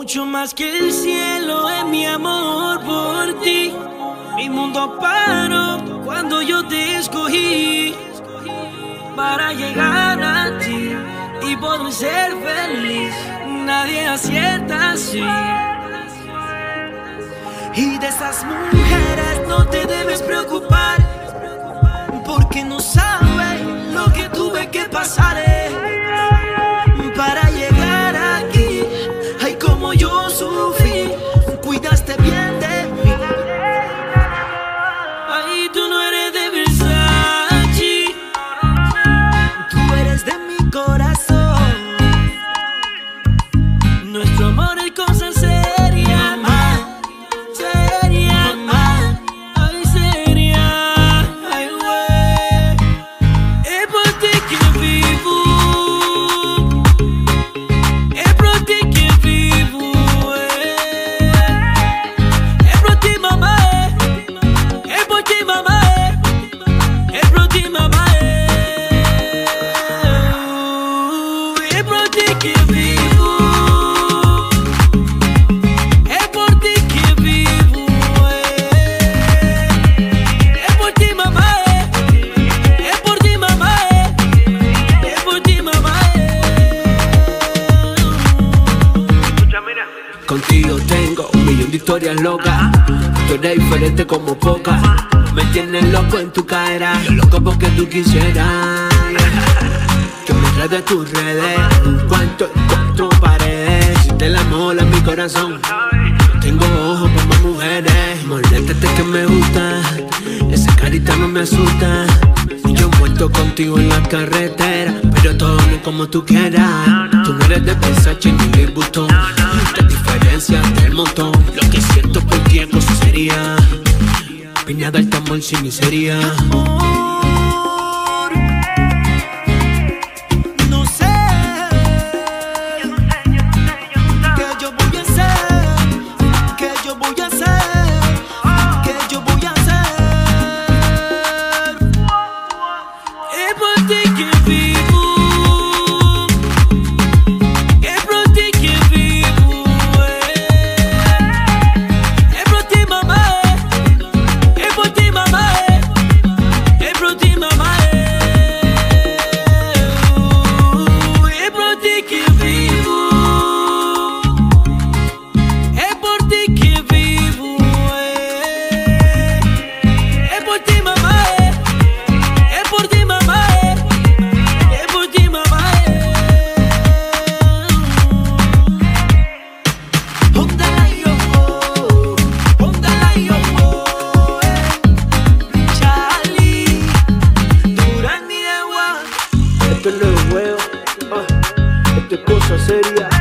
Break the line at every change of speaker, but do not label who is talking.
Mucho más que el cielo es mi amor por ti. Mi mundo paró cuando yo te escogí para llegar a ti y poder ser feliz. Nadie acierta así. Y de esas mujeres no te debes preocupar, tú no eres de Versace, tú eres de mi corazón. Nuestro amor es cosa
Contigo tengo un millón de historias locas. Tú eres diferente como pocas. Me tienes loco en tu cara. Yo loco porque tú quisieras. Que me traes de tus redes. Un cuarto en cuatro paredes. Si te la mola mi corazón. Tengo ojos para más mujeres. Moléstate que me gusta. Esa carita no me asusta. Yo muerto contigo en la carretera. Pero todo no es como tú quieras. Tú no eres de Versace ni Louis Vuitton. Te diferencias del montón. Lo que siento por ti es cosa sería. Piñada el tambor sin miseria. Cosa seria.